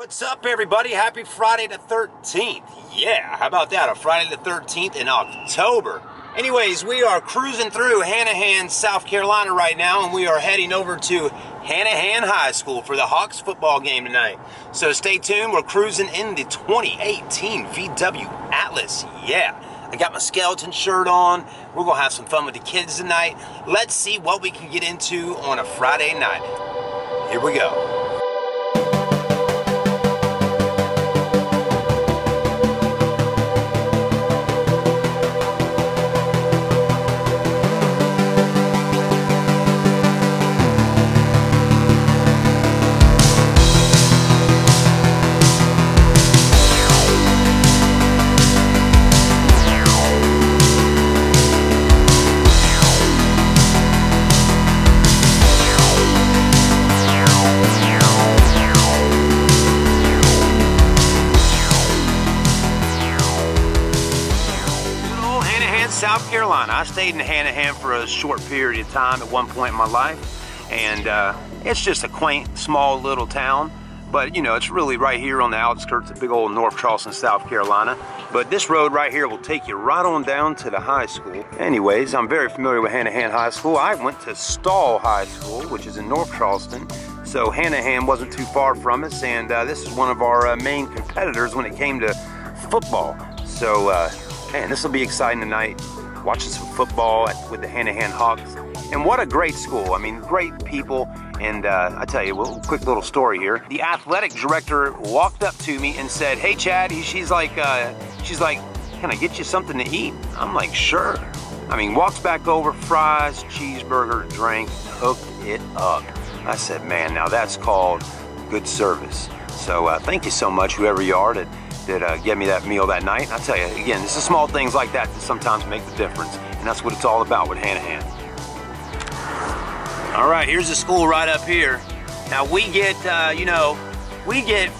What's up, everybody? Happy Friday the 13th. Yeah, how about that? A Friday the 13th in October. Anyways, we are cruising through Hanahan, South Carolina right now, and we are heading over to Hanahan High School for the Hawks football game tonight. So stay tuned. We're cruising in the 2018 VW Atlas. Yeah. I got my skeleton shirt on. We're going to have some fun with the kids tonight. Let's see what we can get into on a Friday night. Here we go. Carolina. I stayed in Hanahan for a short period of time at one point in my life, and uh, it's just a quaint, small little town. But you know, it's really right here on the outskirts of big old North Charleston, South Carolina. But this road right here will take you right on down to the high school. Anyways, I'm very familiar with Hanahan High School. I went to Stall High School, which is in North Charleston. So Hanahan wasn't too far from us, and uh, this is one of our uh, main competitors when it came to football. So uh, man, this will be exciting tonight. Watching some football with the Hanahan Hawks. And what a great school. I mean, great people. And uh, I tell you, well, quick little story here. The athletic director walked up to me and said, "Hey, Chad." She's like, uh, she's like, "Can I get you something to eat?" I'm like, "Sure." I mean, walks back over, fries, cheeseburger, drink, hooked it up. I said, "Man, now that's called good service." So uh, thank you so much, whoever you are, that that uh, get me that meal that night. And I tell you, again, it's the small things like that that sometimes make the difference. And that's what it's all about with Hanahan. All right, here's the school right up here. Now we get, uh, you know, we get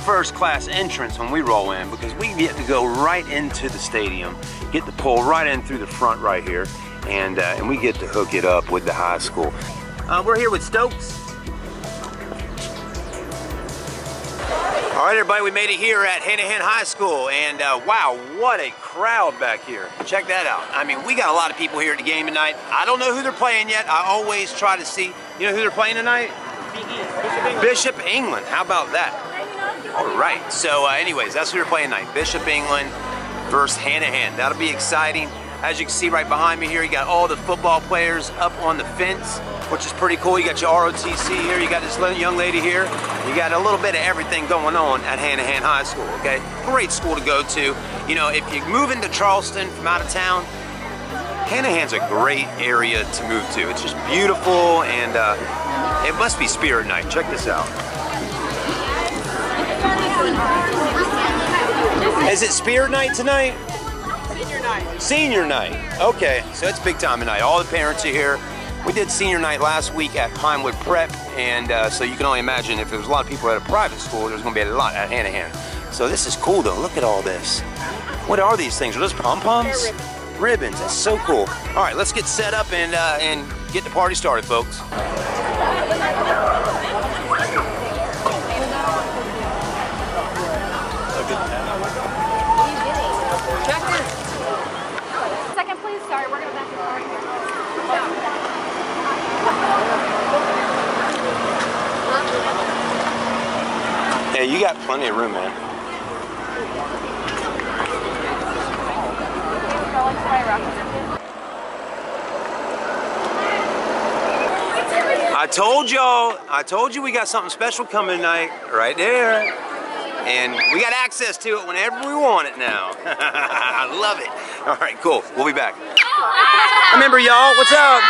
first class entrance when we roll in because we get to go right into the stadium, get the pull right in through the front right here, and, uh, and we get to hook it up with the high school. Uh, we're here with Stokes. All right, everybody, we made it here at Hanahan High School, and uh, wow, what a crowd back here. Check that out. I mean, we got a lot of people here at the game tonight. I don't know who they're playing yet. I always try to see, you know who they're playing tonight? Bishop England. How about that? All right, so uh, anyways, that's who they're playing tonight. Bishop England versus Hanahan. That'll be exciting. As you can see right behind me here, you got all the football players up on the fence, which is pretty cool. You got your ROTC here, you got this young lady here. You got a little bit of everything going on at Hanahan High School, okay? Great school to go to. You know, if you move into Charleston from out of town, Hanahan's a great area to move to. It's just beautiful and uh, it must be spirit night. Check this out. Is it spirit night tonight? Senior night. Senior night. Okay, so it's big time tonight. All the parents are here. We did senior night last week at Pinewood Prep, and uh, so you can only imagine if there was a lot of people at a private school, there's going to be a lot at Hanahan. So this is cool though. Look at all this. What are these things? Are those pom poms? Ribbons. ribbons. That's so cool. All right, let's get set up and uh, and get the party started, folks. You got plenty of room, man. I told y'all, I told you we got something special coming tonight, right there. And we got access to it whenever we want it now. I love it. All right, cool. We'll be back. Oh, I remember y'all. What's up?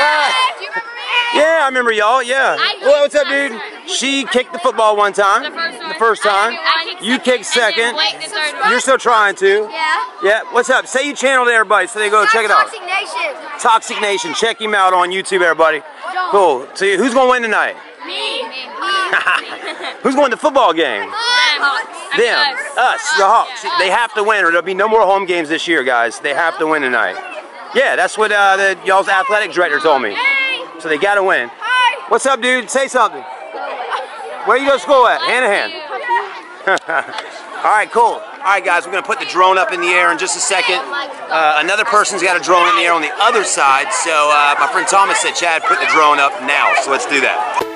Ah. Do you remember me? Yeah, I remember y'all. Yeah. Well, what's up, dude? She kicked the football one time. The first one. The first time. I kicked You kicked second. And then third. You're still trying to. Yeah. Yeah. What's up? Say you channeled everybody so they go check it out. Toxic Nation. Toxic Nation. Check him out on YouTube, everybody. Don't. Cool. So who's gonna win tonight? Me. Me. Who's going to the football game? Them. Us. The Hawks. They have to win or there'll be no more home games this year, guys. They have to win tonight. Yeah, that's what uh, y'all's athletic director told me. So they gotta win. Hi. What's up, dude? Say something. Where you go to school at? Hanahan. All right, cool. All right, guys, we're gonna put the drone up in the air in just a second. Uh, another person's got a drone in the air on the other side, so uh, my friend Thomas said, Chad, put the drone up now. So let's do that.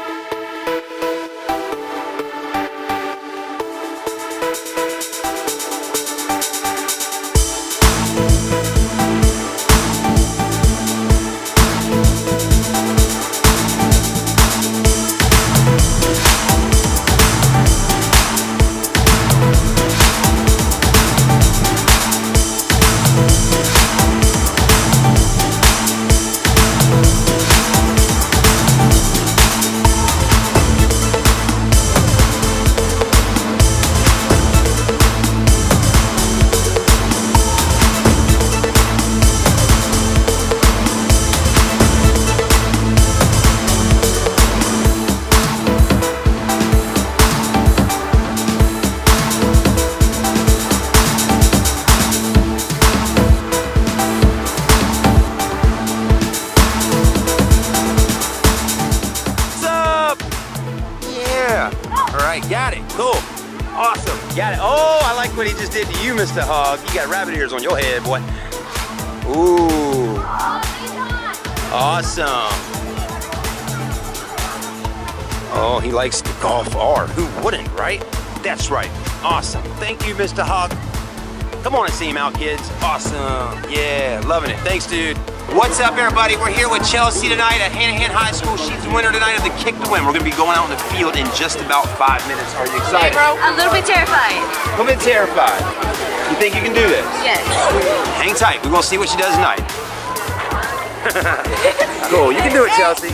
Just did to you, Mr. Hog. You got rabbit ears on your head, boy. Ooh. Awesome. Oh, he likes to golf hard. Who wouldn't, right? That's right. Awesome. Thank you, Mr. Hog. Come on and see him out, kids. Awesome. Yeah, loving it. Thanks, dude. What's up, everybody? We're here with Chelsea tonight at Hanahan High School. She's the winner tonight of the Kick to Win. We're going to be going out in the field in just about five minutes. Are you excited? bro? A little bit terrified. A little bit terrified. You think you can do this? Yes. Hang tight. We're going to see what she does tonight. cool. You can do it, Chelsea.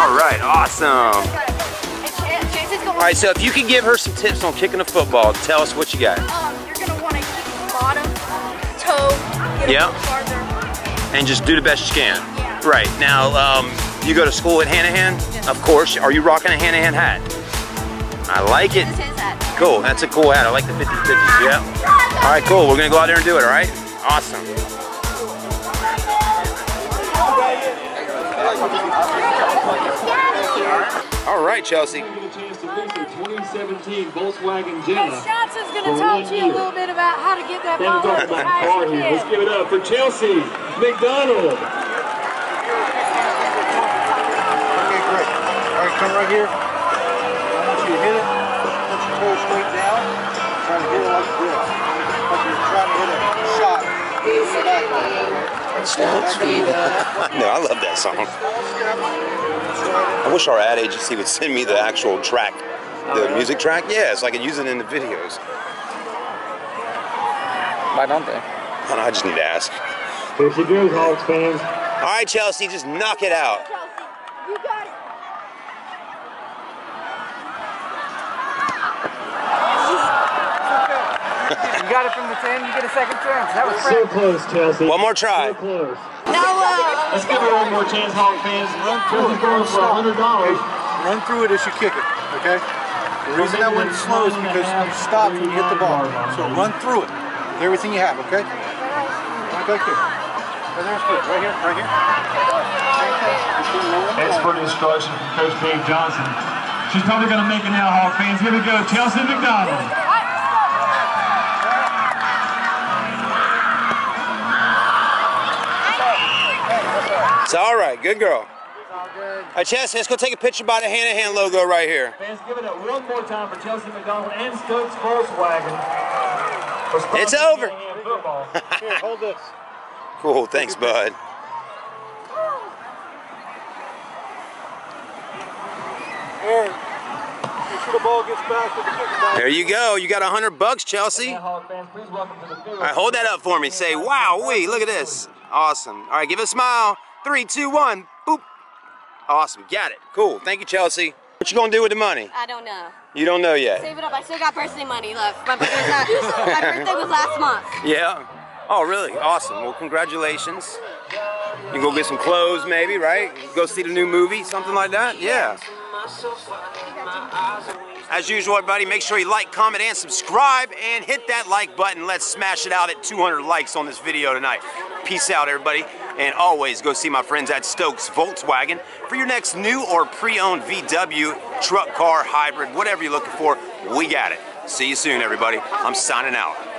All right. Awesome. All right. So if you could give her some tips on kicking a football, tell us what you got. Um, you're gonna want to keep the bottom toe. Get Yeah. farther. And just do the best you can. Yeah. Right. Now, um, you go to school at Hanahan? Of course. Are you rocking a Hanahan hat? I like it. Cool, that's a cool hat. I like the 50 50s, yeah. All right, cool. We're gonna go out there and do it, all right? Awesome. All right, Chelsea. Get a chance to race a 2017 Volkswagen Jetta. Johnson's gonna talk to you a little bit about how to get that Then talk about the car here. Let's give it up for Chelsea McDonald. Okay, great. All right, come right here. I want you to hit it. Put your toe straight down. Try to hit it like this. Like you're trying to hit a shot. Back no, I love that song. I wish our ad agency would send me the actual track, the music track. Yeah, so I can use it in the videos. Why don't they? I don't know, I just need to ask. Here she goes, Hawks fans. All right, Chelsea, just knock it out. You got it. You got it from the 10, you get a second chance. That was So close, Chelsea. One more try. So close. No, uh, Let's give her one more chance, Hawk fans. Run through Chelsea's it. going for $100. Run through it as you kick it, okay? The reason I went slow is because you stop when you hit the ball. So run through it with everything you have, okay? Right back here. Right there's good. Right here, right here. Expert instruction from Coach Dave Johnson. She's probably going to make it now, Hawk fans. Here we go, Chelsea McDonald. It's all right. Good girl. All right, Chelsea, let's go take a picture by the Hanahan logo right here. Fans, give it up one more time for Chelsea McDonald and Stokes Volkswagen. It's over. Here, hold this. Cool. Thanks, bud. Aaron, make sure the ball gets back to the ball. There you go. You got a hundred bucks, Chelsea. Now, Hawk fans, please welcome to the field. All right, hold that up for me. Say, wow, wee, look at this. Awesome. All right, give it a smile. Three, two, one. Awesome. Got it. Cool. Thank you, Chelsea. What you gonna do with the money? I don't know. You don't know yet. Save it up. I still got birthday money left. My birthday was, not, my birthday was last month. Yeah. Oh, really? Awesome. Well, congratulations. You go get some clothes, maybe, right? Go see the new movie, something like that. Yeah. As usual, everybody, make sure you like, comment, and subscribe, and hit that like button. Let's smash it out at 200 likes on this video tonight. Peace out, everybody. And always go see my friends at Stokes Volkswagen for your next new or pre-owned VW, truck car, hybrid, whatever you're looking for, we got it. See you soon, everybody. I'm signing out.